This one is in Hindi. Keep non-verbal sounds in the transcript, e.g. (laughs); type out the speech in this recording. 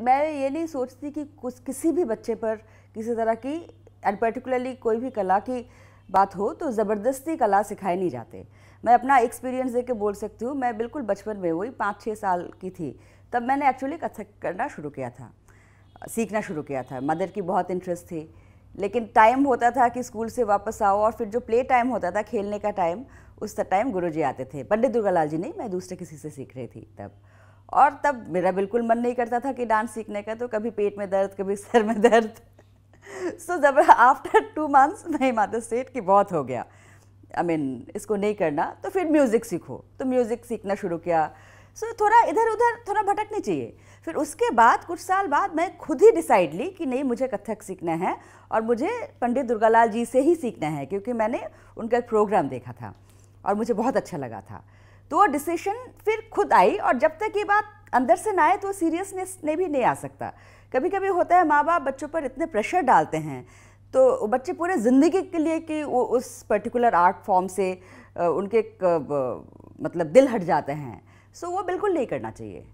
मैं ये नहीं सोचती कि कुछ किसी भी बच्चे पर किसी तरह की एंड पर्टिकुलरली कोई भी कला की बात हो तो ज़बरदस्ती कला सिखाए नहीं जाते। मैं अपना एक्सपीरियंस दे के बोल सकती हूँ, मैं बिल्कुल बचपन में वही पाँच छः साल की थी, तब मैंने एक्चुअली कथक करना शुरू किया था, सीखना शुरू किया था। मदर की बहुत इंटरेस्ट थी, लेकिन टाइम होता था कि स्कूल से वापस आओ, और फिर जो प्ले टाइम होता था, खेलने का टाइम उस टाइम गुरु आते थे। पंडित दुर्गालाल जी नहीं, मैं दूसरे किसी से सीख रही थी तब। और तब मेरा बिल्कुल मन नहीं करता था कि डांस सीखने का तो कभी पेट में दर्द कभी सर में दर्द। (laughs) सो जब आफ्टर टू मंथ्स मैं माता स्टेट की बहुत हो गया। आई I मीन mean, इसको नहीं करना तो फिर म्यूज़िक सीखो। तो म्यूज़िक सीखना शुरू किया। सो so, थोड़ा इधर उधर थोड़ा भटकनी चाहिए। फिर उसके बाद कुछ साल बाद मैं खुद ही डिसाइड ली कि नहीं मुझे कथक सीखना है और मुझे पंडित दुर्गालाल जी से ही सीखना है क्योंकि मैंने उनका एक प्रोग्राम देखा था और मुझे बहुत अच्छा लगा था। तो वो डिसीशन फिर खुद आई और जब तक ये बात अंदर से ना आए तो सीरियसनेस ने भी नहीं आ सकता। कभी कभी होता है माँ बाप बच्चों पर इतने प्रेशर डालते हैं तो बच्चे पूरे ज़िंदगी के लिए कि वो उस पर्टिकुलर आर्ट फॉर्म से उनके मतलब दिल हट जाते हैं। सो वो बिल्कुल नहीं करना चाहिए।